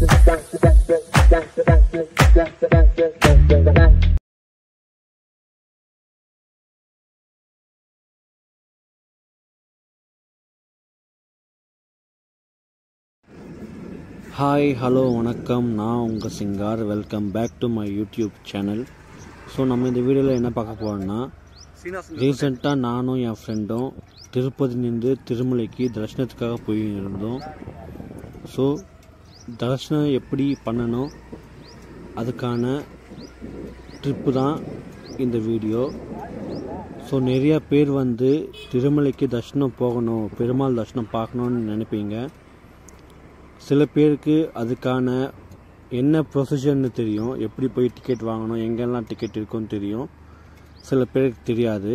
Hi hello வணக்கம். நான் உங்கள் Singar. Welcome back to my YouTube channel so நம்ம இந்த வீடியோவில் என்ன பார்க்க போகிறோம்னா ரீசெண்டாக நானும் என் ஃப்ரெண்டும் திருப்பதி நின்று திருமலைக்கு தரிசனத்துக்காக போயிருந்தோம். ஸோ தரிசனம் எப்படி பண்ணணும் அதுக்கான ட்ரிப்பு தான் இந்த வீடியோ. ஸோ நிறையா பேர் வந்து திருமலைக்கு தர்ஷனம் போகணும் பெருமாள் தர்ஷனம் பார்க்கணுன்னு நினைப்பீங்க. சில பேருக்கு அதுக்கான என்ன ப்ரொசீஜர்னு தெரியும் எப்படி போய் டிக்கெட் வாங்கணும் எங்கெல்லாம் டிக்கெட் இருக்குன்னு தெரியும். சில பேருக்கு தெரியாது.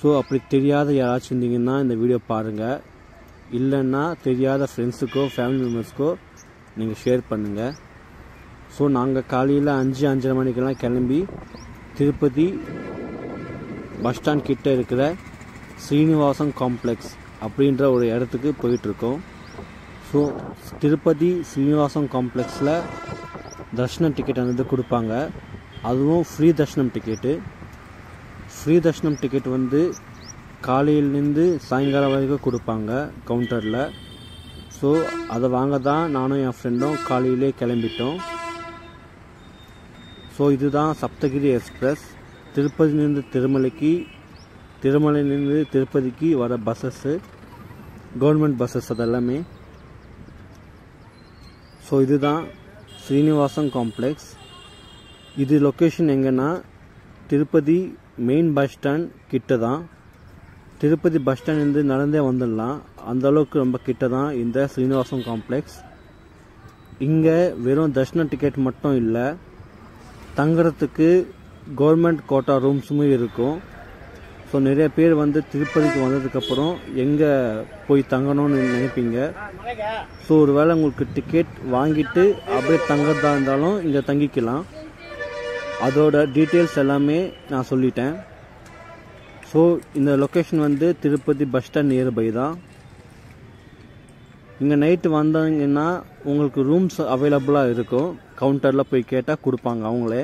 ஸோ அப்படி தெரியாத யாராச்சும் இருந்தீங்கன்னா இந்த வீடியோ பாருங்கள் இல்லைன்னா தெரியாத ஃப்ரெண்ட்ஸுக்கோ ஃபேமிலி மெம்பர்ஸ்க்கோ நீங்கள் ஷேர் பண்ணுங்கள் ஸோ நாங்கள் காலையில் அஞ்சு அஞ்சரை மணிக்கெல்லாம் கிளம்பி திருப்பதி பஸ் ஸ்டாண்ட் கிட்டே இருக்கிற ஸ்ரீனிவாசம் காம்ப்ளெக்ஸ் அப்படின்ற ஒரு இடத்துக்கு போயிட்டுருக்கோம். ஸோ திருப்பதி ஸ்ரீனிவாசம் காம்ப்ளெக்ஸில் தர்ஷன டிக்கெட் வந்து கொடுப்பாங்க. அதுவும் ஃப்ரீ தர்ஷனம் டிக்கெட்டு ஃப்ரீ தர்ஷனம் டிக்கெட் வந்து காலையிலேருந்து சாயங்காலம் வரைக்கும் கொடுப்பாங்க கவுண்டரில் ஸோ அதை வாங்க தான் நானும் என் ஃப்ரெண்டும் காலையிலே கிளம்பிட்டோம். ஸோ இதுதான் சப்தகிரி எக்ஸ்பிரஸ். திருப்பதியிலேருந்து திருமலைக்கு திருமலையிலேருந்து திருப்பதிக்கு வர பஸ்ஸஸ்ஸு கவர்மெண்ட் பஸ்ஸஸ் அதெல்லாமே. ஸோ இதுதான் ஸ்ரீனிவாசம் காம்ப்ளெக்ஸ் இது லொக்கேஷன் எங்கன்னா திருப்பதி மெயின் பஸ் ஸ்டாண்ட் கிட்ட தான் திருப்பதி பஸ் ஸ்டாண்ட்லேருந்து நடந்தே வந்துடலாம். அந்த அளவுக்கு ரொம்ப கிட்ட தான் இந்த ஸ்ரீனிவாசம் காம்ப்ளெக்ஸ் இங்கே வெறும் தர்ஷன டிக்கெட் மட்டும் இல்லை தங்குறதுக்கு கவர்மெண்ட் கோட்டா ரூம்ஸுமே இருக்கும். ஸோ நிறைய பேர் வந்து திருப்பதிக்கு வந்ததுக்கப்புறம் எங்கே போய் தங்கணும்னு நினைப்பீங்க. ஸோ ஒரு வேளை உங்களுக்கு டிக்கெட் வாங்கிட்டு அப்படியே தங்குறதா இருந்தாலும் இங்கே தங்கிக்கலாம். அதோட டீட்டெயில்ஸ் எல்லாமே நான் சொல்லிட்டேன். ஸோ இந்த லொக்கேஷன் வந்து திருப்பதி பஸ் ஸ்டாண்ட் நியர்பை தான். இங்கே நைட்டு வந்தாங்கன்னா உங்களுக்கு ரூம்ஸ் அவைலபிளாக இருக்கும். கவுண்டரில் போய் கேட்டால் கொடுப்பாங்க அவங்களே.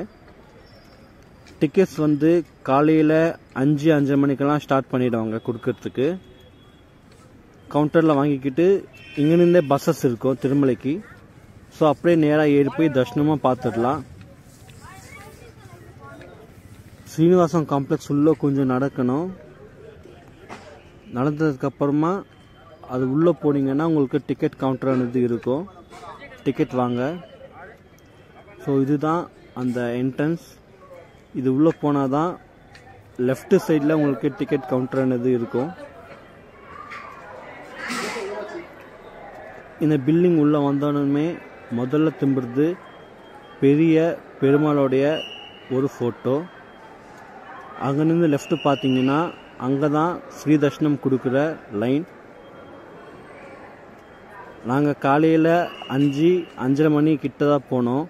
டிக்கெட்ஸ் வந்து காலையில் அஞ்சு அஞ்சரை மணிக்கெல்லாம் ஸ்டார்ட் பண்ணிவிடுவாங்க கொடுக்கறதுக்கு. கவுண்டரில் வாங்கிக்கிட்டு இங்கேருந்தே பஸ்ஸஸ் இருக்கும் திருமலைக்கு. ஸோ அப்படியே நேராக ஏறி போய் தர்ஷனமாக பார்த்துடலாம். ஸ்ரீனிவாசம் காம்ப்ளெக்ஸ் உள்ளே கொஞ்சம் நடக்கணும். நடந்ததுக்கப்புறமா அது உள்ளே போனீங்கன்னா உங்களுக்கு டிக்கெட் கவுண்டரானது இருக்கும். டிக்கெட் வாங்க. ஸோ இதுதான் அந்த என்ட்ரன்ஸ் இது உள்ளே போனால் தான் லெஃப்ட் சைடில் உங்களுக்கு டிக்கெட் கவுண்டரானது இருக்கும். இந்த பில்டிங் உள்ளே வந்தாலுமே முதல்ல திம்புறது பெரிய பெருமாளுடைய ஒரு ஃபோட்டோ அங்கேருந்து லெஃப்ட் பார்த்தீங்கன்னா அங்கே தான் ஸ்ரீ தர்ஷனம் கொடுக்குற லைன் நாங்கள் காலையில் அஞ்சு அஞ்சரை மணி கிட்ட தான் போனோம்.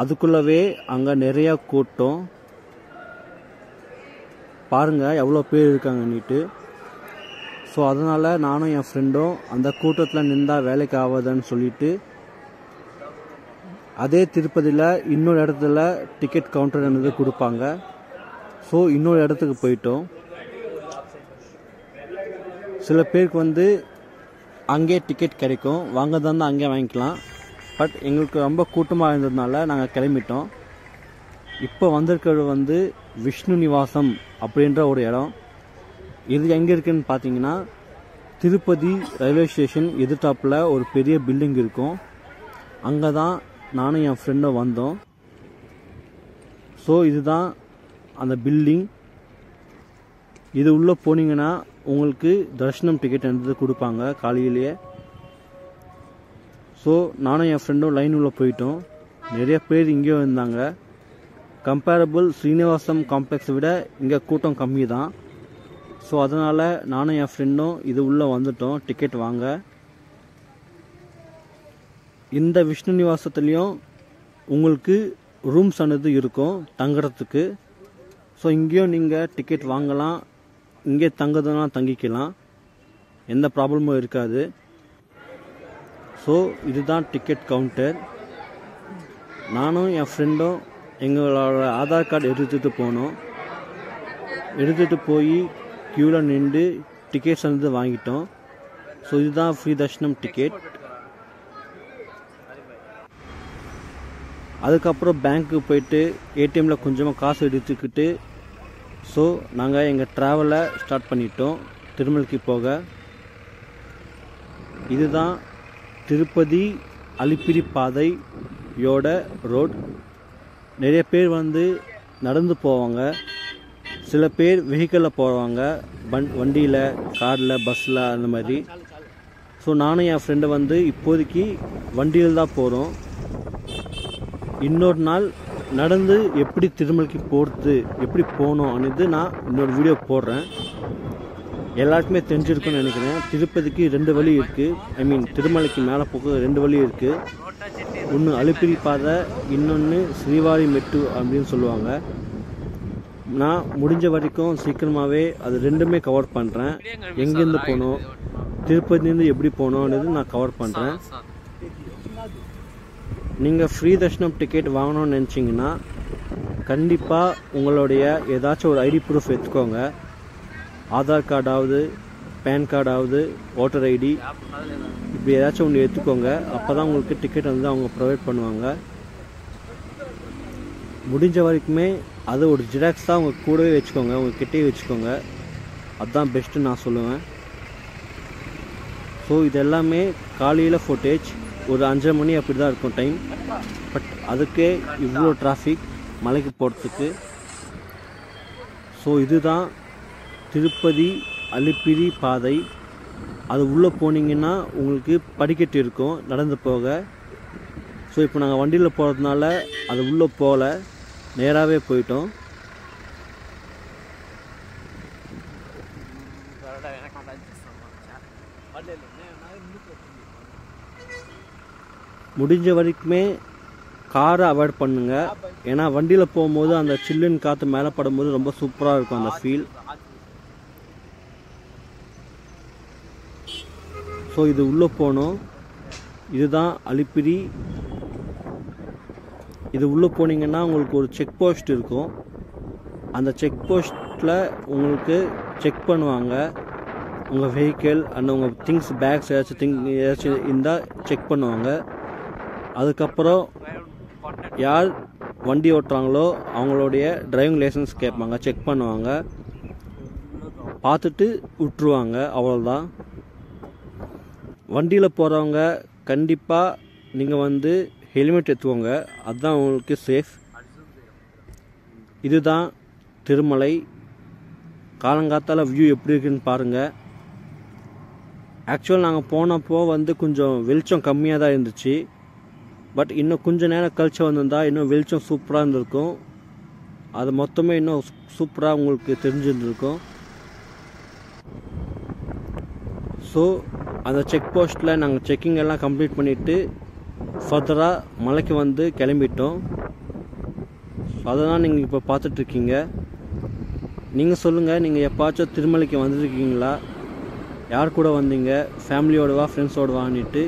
அதுக்குள்ளவே அங்கே நிறையா கூட்டம். பாருங்கள் எவ்வளோ பேர் இருக்காங்கன்னுட்டு. ஸோ அதனால் நானும் என் ஃப்ரெண்டும் அந்த கூட்டத்தில் நின்றா வேலைக்கு ஆகாதுன்னு சொல்லிட்டு அதே திருப்பதியில் இன்னொரு இடத்துல டிக்கெட் கவுண்டர் என்னது கொடுப்பாங்க. ஸோ இன்னொரு இடத்துக்கு போயிட்டோம். சில பேருக்கு வந்து அங்கே டிக்கெட் கிடைக்கும். வாங்க தான் அங்கே வாங்கிக்கலாம். பட் எங்களுக்கு ரொம்ப கூட்டமாக இருந்ததுனால நாங்கள் கிளம்பிட்டோம். இப்போ வந்திருக்கிறது வந்து விஷ்ணு நிவாசம் அப்படின்ற ஒரு இடம். இது எங்கே இருக்குன்னு பார்த்தீங்கன்னா திருப்பதி ரயில்வே ஸ்டேஷன் எதிர்த்தாப்பில் ஒரு பெரிய பில்டிங் இருக்கும். அங்கே தான் நானும் என் ஃப்ரெண்டும் வந்தோம். ஸோ இதுதான் அந்த பில்டிங் இது உள்ளே போனீங்கன்னா உங்களுக்கு தர்ஷனம் டிக்கெட் என்றது கொடுப்பாங்க காலையிலேயே. ஸோ நானும் என் ஃப்ரெண்டும் லைன் உள்ளே போயிட்டோம். நிறைய பேர் இங்கேயும் இருந்தாங்க கம்பேரபிள் ஸ்ரீனிவாசம் காம்ப்ளெக்ஸை விட இங்கே கூட்டம் கம்மி தான் ஸோ அதனால் நானும் என் ஃப்ரெண்டும் இது உள்ளே வந்துட்டோம். டிக்கெட் வாங்க. இந்த விஷ்ணு நிவாசத்துலேயும் உங்களுக்கு ரூம்ஸ் அன்னது இருக்கும் தங்குறதுக்கு. ஸோ இங்கேயும் நீங்கள் டிக்கெட் வாங்கலாம். இங்கே தங்குறதுனா தங்கிக்கலாம். எந்த ப்ராப்ளமும் இருக்காது. ஸோ இதுதான் டிக்கெட் கவுண்டர் நானும் என் ஃப்ரெண்டும் எங்களோட ஆதார் கார்டு எடுத்துகிட்டு போனோம். எடுத்துகிட்டு போய் க்யூவில் நின்று டிக்கெட்ஸ் வந்து வாங்கிட்டோம். ஸோ இதுதான் ஃப்ரீ தர்ஷனம் டிக்கெட் அதுக்கப்புறம் பேங்க்கு போயிட்டு ஏடிஎம்மில் கொஞ்சமாக காசு எடுத்துக்கிட்டு ஸோ நாங்கள் எங்கள் ட்ராவலை ஸ்டார்ட் பண்ணிட்டோம். திருமலைக்கு போக. இதுதான் திருப்பதி அலிப்பிரி பாதையோட ரோட் நிறைய பேர் வந்து நடந்து போவாங்க. சில பேர் வெஹிக்கிளில் போவாங்க. வண் வண்டியில் காரில் பஸ்ஸில் அந்த மாதிரி. ஸோ நானும் என் ஃப்ரெண்டு வந்து இப்போதைக்கு வண்டியில் தான் போகிறோம் இன்னொரு நாள் நடந்து எப்படி திருமலைக்கு போகிறது எப்படி போகணும் அப்படின்னு நான் இன்னொரு வீடியோ போடுறேன். எல்லாருக்குமே தெரிஞ்சிருக்குன்னு நினைக்கிறேன். திருப்பதிக்கு ரெண்டு வழி இருக்குது ஐ மீன் திருமலைக்கு மேலே போக ரெண்டு வழி இருக்குது ஒன்று அழுப்பிரி பாதை இன்னொன்று ஸ்ரீவாரி மெட்டு அப்படின்னு சொல்லுவாங்க. நான் முடிஞ்ச வரைக்கும் சீக்கிரமாகவே அது ரெண்டுமே கவர் பண்ணுறேன் எங்கேருந்து போகணும் திருப்பதிலேருந்து எப்படி போகணுன்றது நான் கவர் பண்ணுறேன் நீங்கள் ஃப்ரீ தர்ஷனம் டிக்கெட் வாங்கணும்னு நினச்சிங்கன்னா கண்டிப்பாக உங்களுடைய ஏதாச்சும் ஒரு ஐடி ப்ரூஃப் எடுத்துக்கோங்க. ஆதார் கார்டாவது பேன் கார்டாவது ஓட்டர் ஐடி இப்படி ஏதாச்சும் ஒன்று எடுத்துக்கோங்க. அப்போ தான் உங்களுக்கு டிக்கெட் வந்து அவங்க ப்ரொவைட் பண்ணுவாங்க. முடிஞ்ச வரைக்குமே அது ஒரு ஜெராக்ஸ் தான் உங்கள் கூடவே வச்சுக்கோங்க. உங்கள் கிட்டேயே வச்சுக்கோங்க. அதுதான் பெஸ்ட்டு நான் சொல்லுவேன். ஸோ இது எல்லாமே காலையில் ஃபுட்டேஜ் ஒரு அஞ்சரை மணி அப்படி தான் இருக்கும் டைம் பட் அதுக்கே இவ்வளோ டிராஃபிக் மலைக்கு போகிறதுக்கு ஸோ இதுதான் திருப்பதி அலிப்பிரி பாதை. அது உள்ளே போனீங்கன்னா உங்களுக்கு படிக்கட்டு இருக்கும் நடந்து போக. ஸோ இப்போ நாங்கள் வண்டியில் போகிறதுனால அது உள்ளே போகல நேராகவே போயிட்டோம். முடிஞ்ச வரைக்குமே காரை அவாய்ட் பண்ணுங்க. ஏன்னா வண்டியில் போகும்போது அந்த சில்லுன்னு காற்று மேலே படும்போது ரொம்ப சூப்பராக இருக்கும் அந்த ஃபீல் ஸோ இது உள்ளே போகணும் இதுதான் அலிப்பிரி. இது உள்ளே போனீங்கன்னா உங்களுக்கு ஒரு செக் போஸ்ட் இருக்கும். அந்த செக் போஸ்ட்டில் உங்களுக்கு செக் பண்ணுவாங்க. உங்கள் வெஹிக்கிள் அண்ட் உங்கள் திங்ஸ் பேக்ஸ் ஏதாச்சும் திங் ஏதாச்சும் இருந்தால் செக் பண்ணுவாங்க. அதுக்கப்புறம் யார் வண்டி ஓட்டுறாங்களோ அவங்களுடைய டிரைவிங் லைசன்ஸ் கேட்பாங்க செக் பண்ணுவாங்க. பார்த்துட்டு விட்டுருவாங்க அவ்வளோதான் வண்டியில் போகிறவங்க கண்டிப்பாக நீங்கள் வந்து ஹெல்மெட் எடுத்துக்கோங்க அதுதான் உங்களுக்கு சேஃப் இதுதான் திருமலை. காலங்காத்தால் வியூ எப்படி இருக்குன்னு பாருங்கள் ஆக்சுவல் நாங்கள் போனப்போ வந்து கொஞ்சம் வெளிச்சம் கம்மியாக தான் இருந்துச்சு. பட் இன்னும் கொஞ்சம் நேரம் கழிச்சு வந்திருந்தா இன்னும் வெளிச்சம் சூப்பராக இருந்திருக்கும். அது மொத்தமே இன்னும் சூப்பராக உங்களுக்கு தெரிஞ்சிருந்துருக்கும். ஸோ அந்த செக் போஸ்ட்டில் நாங்கள் செக்கிங் எல்லாம் கம்ப்ளீட் பண்ணிவிட்டு ஃபர்தராக மலைக்கு வந்து கிளம்பிட்டோம். அதை தான் நீங்கள் இப்போ பார்த்துட்ருக்கீங்க. நீங்கள் சொல்லுங்கள் நீங்கள் எப்பாச்சும் திருமலைக்கு வந்திருக்கீங்களா? யார் கூட வந்தீங்க? ஃபேமிலியோடவா ஃப்ரெண்ட்ஸோடவான்னுட்டு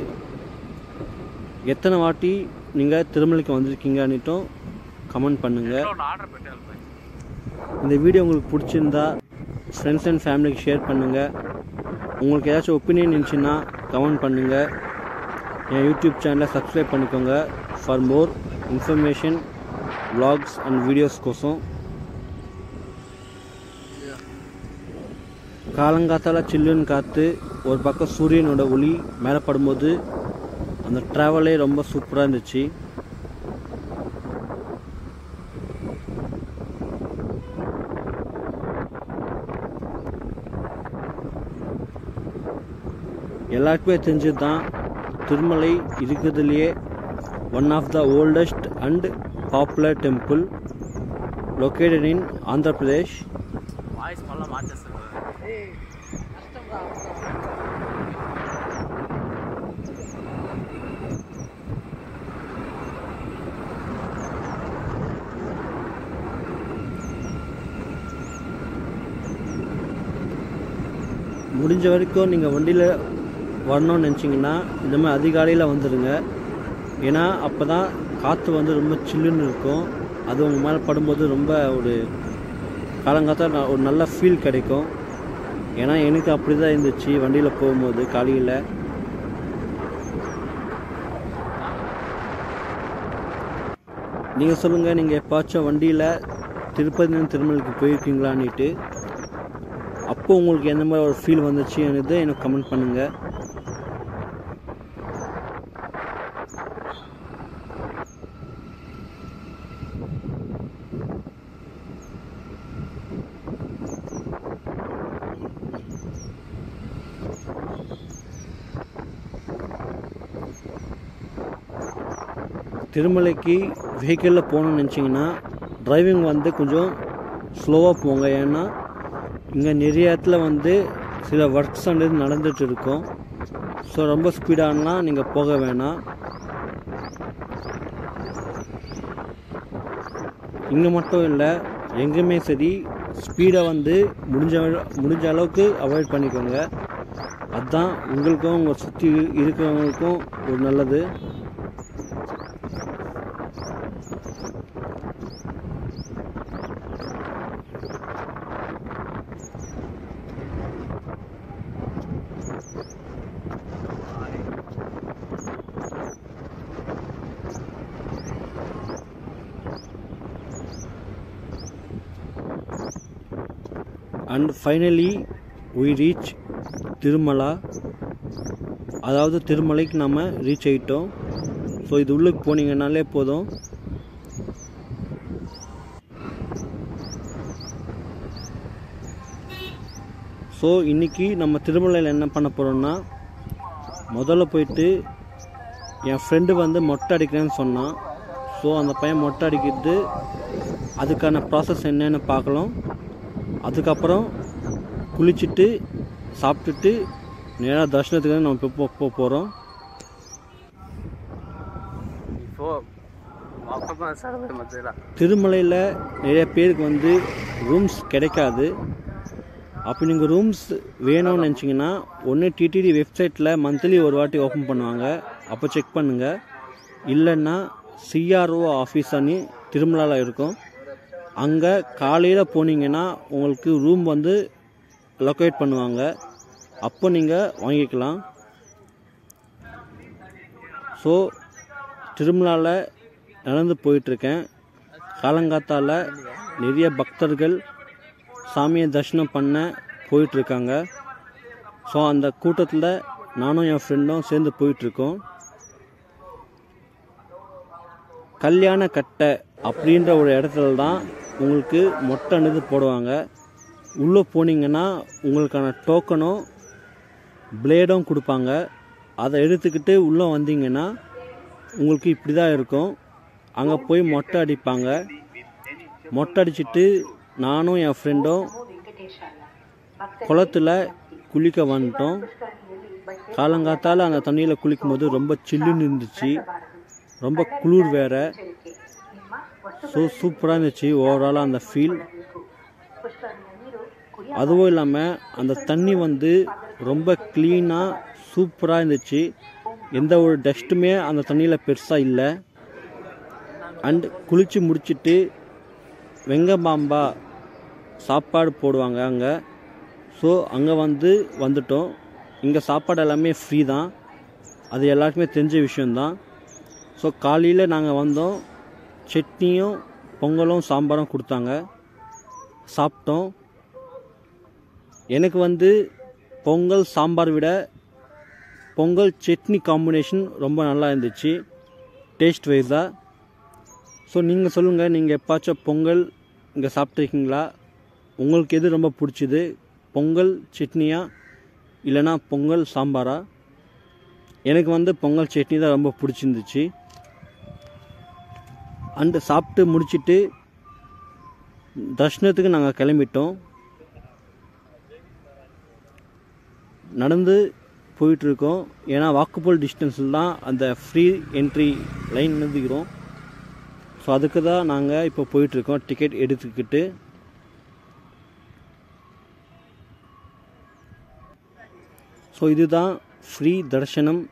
எத்தனை வாட்டி நீங்கள் திருமலைக்கு வந்திருக்கீங்கன்னுட்டும் கமெண்ட் பண்ணுங்கள் இந்த வீடியோ உங்களுக்கு பிடிச்சிருந்தா ஃப்ரெண்ட்ஸ் அண்ட் ஃபேமிலிக்கு ஷேர் பண்ணுங்கள் உங்களுக்கு ஏதாச்சும் ஒப்பீனியன் இருந்துச்சுன்னா கமெண்ட் பண்ணுங்கள் என் யூடியூப் சேனலை சப்ஸ்கிரைப் பண்ணிக்கோங்க. For more information vlogs and videos கோசம். காலங்காத்தால் சில்லுன்னு காற்று ஒரு பக்கம் சூரியனோட ஒளி மேலே படும்போது அந்த ட்ராவலே ரொம்ப சூப்பராக இருந்துச்சு. எல்லாருக்குமே தெரிஞ்சது தான் திருமலை இருக்கிறதுலையே one of the oldest and popular temple located in Andhra Pradesh முடிஞ்ச வரைக்கும் நீங்கள் வண்டியில் வரணும்னு நினச்சிங்கன்னா இந்த மாதிரி அதிகாலையில் வந்துடுங்க. ஏன்னா அப்போ தான் காற்று வந்து ரொம்ப சில்லுன்னு இருக்கும். அது உங்கள் மேலே படும்போது ரொம்ப ஒரு காலங்காத்தால் ஒரு நல்ல ஃபீல் கிடைக்கும். ஏன்னா எனக்கு அப்படி தான் இருந்துச்சு வண்டியில் போகும்போது காலையில். நீங்கள் சொல்லுங்கள் நீங்கள் எப்பாச்சும் வண்டியில் திருப்பதினு திருமலைக்கு போயிருக்கீங்களான்னுட்டு. அப்போ உங்களுக்கு எந்த மாதிரி ஒரு ஃபீல் வந்துச்சுன்றது எனக்கு கமெண்ட் பண்ணுங்கள் திருமலைக்கு வெஹிக்கிளில் போகணும்னு நினச்சிங்கன்னா டிரைவிங் வந்து கொஞ்சம் ஸ்லோவாக போங்க. ஏன்னா இங்கே நிறைய இடத்துல வந்து சில ஒர்க்ஸ் வந்து நடந்துட்டு இருக்கும் ஸோ ரொம்ப ஸ்பீடானா நீங்கள் போக வேணாம். இங்கே மட்டும் இல்லை எங்கேயுமே சரி ஸ்பீடை வந்து முடிஞ்ச முடிஞ்ச அளவுக்கு அவாய்ட் பண்ணிக்கோங்க. அதுதான் உங்களுக்கும் உங்கள் சுற்றி இருக்கிறவங்களுக்கும் ஒரு நல்லது and finally we reach Tirumala அதாவது திருமலைக்கு நம்ம ரீச் ஆகிட்டோம் ஸோ இது உள்ளுக்கு போனீங்கன்னாலே போதும். ஸோ இன்றைக்கி நம்ம திருமலையில் என்ன பண்ண போகிறோம்னா முதல்ல போயிட்டு என் ஃப்ரெண்டு வந்து மொட்டை அடிக்கிறேன்னு சொன்னான். ஸோ அந்த பையன் மொட்டை அடிக்கிறது அதுக்கான ப்ராசஸ் என்னன்னு பார்க்கலாம். அதுக்கப்புறம் குளிச்சுட்டு சாப்பிட்டுட்டு நேராக தர்ஷனத்துக்கு நம்ம இப்போ போக போகிறோம் திருமலையில் நிறைய பேருக்கு வந்து ரூம்ஸ் கிடைக்காது. அப்போ நீங்கள் ரூம்ஸ் வேணும்னு நினச்சிங்கன்னா ஒன்று டிடிடி வெப்சைட்டில் மந்த்லி ஒரு வாட்டி ஓப்பன் பண்ணுவாங்க. அப்போ செக் பண்ணுங்கள் இல்லைன்னா சிஆர்ஓ ஆஃபீஸ் அணி திருமலாவில் இருக்கும். அங்கே காலையில் போனீங்கன்னா உங்களுக்கு ரூம் வந்து லொக்கேட் பண்ணுவாங்க. அப்போ நீங்கள் வாங்கிக்கலாம். ஸோ திருமலாவில் நடந்து போயிட்டுருக்கேன். காலங்காத்தால் நிறைய பக்தர்கள் சாமியை தரிசனம் பண்ண போயிட்டுருக்காங்க. ஸோ அந்த கூட்டத்தில் நானும் என் ஃப்ரெண்டும் சேர்ந்து போயிட்டுருக்கோம். கல்யாண கட்டை அப்படின்ற ஒரு இடத்துல தான் உங்களுக்கு மொட்டை அணுது போடுவாங்க. உள்ளே போனீங்கன்னா உங்களுக்கான டோக்கனும் பிளேடும் கொடுப்பாங்க. அதை எடுத்துக்கிட்டு உள்ளே வந்தீங்கன்னா உங்களுக்கு இப்படி தான் இருக்கும். அங்கே போய் மொட்டை அடிப்பாங்க. மொட்டை அடிச்சிட்டு நானும் என் ஃப்ரெண்டும் குளத்துல குளிக்க வந்துட்டோம். காலங்காத்தால் அந்த தண்ணியில் குளிக்கும் போது ரொம்ப சில்லுன்னு இருந்துச்சு. ரொம்ப குளிர் வேற. ஸோ சூப்பராக இருந்துச்சு. ஓவராலாக அந்த ஃபீல் அதுவும் இல்லாமல் அந்த தண்ணி வந்து ரொம்ப க்ளீனாக சூப்பராக இருந்துச்சு. எந்த ஒரு டஸ்ட்டுமே அந்த தண்ணியில் பெருசாக இல்லை. அண்ட் குளித்து முடிச்சிட்டு வெங்கபாம்பா சாப்பாடு போடுவாங்க அங்கே. ஸோ அங்கே வந்து வந்துட்டோம். இங்கே சாப்பாடு எல்லாமே ஃப்ரீ தான். அது எல்லாருக்குமே தெரிஞ்ச விஷயந்தான் ஸோ காலையில் நாங்கள் வந்தோம். சட்னியும் பொங்கலும் சாம்பாரும் கொடுத்தாங்க. சாப்பிட்டோம். எனக்கு வந்து பொங்கல் சாம்பார் விட பொங்கல் சட்னி காம்பினேஷன் ரொம்ப நல்லா இருந்துச்சு. டேஸ்ட் வைஸாக ஸோ நீங்கள் சொல்லுங்கள் நீங்கள் எப்பாச்சும் பொங்கல் இங்கே சாப்பிட்ருக்கீங்களா உங்களுக்கு எது ரொம்ப பிடிச்சிது? பொங்கல் சட்னியா? இல்லைனா பொங்கல் சாம்பாரா? எனக்கு வந்து பொங்கல் சட்னி தான் ரொம்ப பிடிச்சிருந்துச்சு. அண்டு சாப்பிட்டு முடிச்சுட்டு தர்ஷனத்துக்கு நாங்கள் கிளம்பிட்டோம். நடந்து போயிட்டுருக்கோம். ஏன்னா வாக்குபோல் டிஸ்டன்ஸில் தான் அந்த ஃப்ரீ என்ட்ரி லைன் நிறுத்திக்கிறோம் ஸோ அதுக்கு தான் நாங்கள் இப்போ போயிட்டுருக்கோம் டிக்கெட் எடுத்துக்கிட்டு. ஸோ இதுதான் ஃப்ரீ தரிசனம்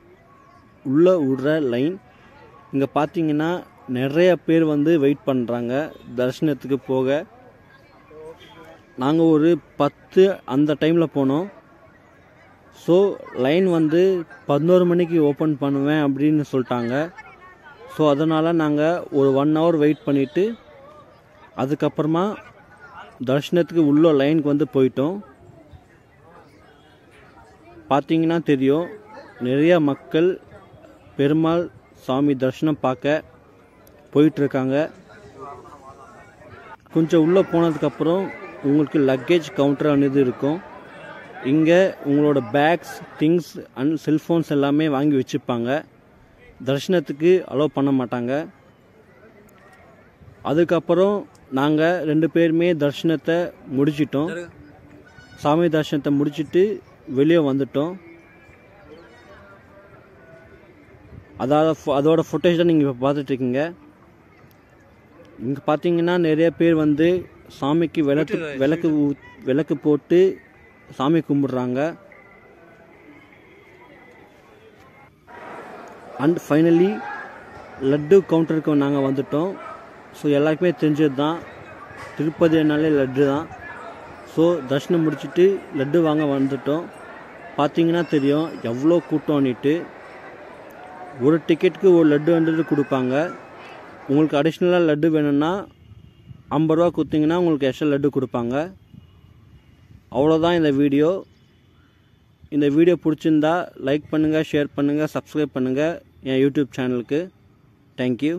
உள்ளே விடுற லைன் இங்கே பார்த்தீங்கன்னா நிறைய பேர் வந்து வெயிட் பண்ணுறாங்க தரிசனத்துக்கு போக. நாங்கள் ஒரு பத்து அந்த டைமில் போனோம். ஸோ லைன் வந்து பதினோரு மணிக்கு ஓப்பன் பண்ணுவேன் அப்படின்னு சொல்லிட்டாங்க. ஸோ அதனால் நாங்கள் ஒரு ஒன் ஹவர் வெயிட் பண்ணிவிட்டு அதுக்கப்புறமா தர்ஷனத்துக்கு உள்ள லைனுக்கு வந்து போயிட்டோம். பார்த்தீங்கன்னா தெரியும் நிறைய மக்கள் பெருமாள் சாமி தரிசனம் பார்க்க போயிட்டுருக்காங்க. கொஞ்சம் உள்ளே போனதுக்கப்புறம் உங்களுக்கு லக்கேஜ் கவுண்டர் அனுது இருக்கும். இங்கே உங்களோட பேக்ஸ் திங்ஸ் அண்ட் செல்ஃபோன்ஸ் எல்லாமே வாங்கி வச்சுப்பாங்க. தரிசனத்துக்கு அலோவ் பண்ண மாட்டாங்க. அதுக்கப்புறம் நாங்கள் ரெண்டு பேருமே தரிசனத்தை முடிச்சிட்டோம். சாமி தரிசனத்தை முடிச்சிட்டு வெளியே வந்துட்டோம். அதாவது அதோட ஃபுட்டேஜ் தான் நீங்கள் இப்போ பார்த்துட்ருக்கீங்க. இங்கே பார்த்தீங்கன்னா நிறைய பேர் வந்து சாமிக்கு விளக்கு விளக்கு விளக்கு போட்டு சாமி கும்பிட்றாங்க. அண்ட் ஃபைனலி லட்டு கவுண்டருக்கு நாங்கள் வந்துட்டோம். ஸோ எல்லாருக்குமே தெரிஞ்சது தான் திருப்பதினாலே லட்டு தான் ஸோ தரிசனம் முடிச்சுட்டு லட்டு வாங்க வந்துட்டோம். பார்த்தீங்கன்னா தெரியும் எவ்வளோ கூட்டம்னுட்டு ஒரு டிக்கெட்டுக்கு ஒரு லட்டு வந்துட்டு கொடுப்பாங்க. உங்களுக்கு அடிஷ்னலாக லட்டு வேணும்னா ஐம்பது ரூபா கொடுத்தீங்கன்னா உங்களுக்கு எக்ஸ்ட்ரா லட்டு கொடுப்பாங்க. அவ்வளோதான் இந்த வீடியோ. இந்த வீடியோ பிடிச்சிருந்தா லைக் பண்ணுங்கள் ஷேர் பண்ணுங்கள் சப்ஸ்கிரைப் பண்ணுங்கள் என் யூடியூப் சேனலுக்கு தேங்க்யூ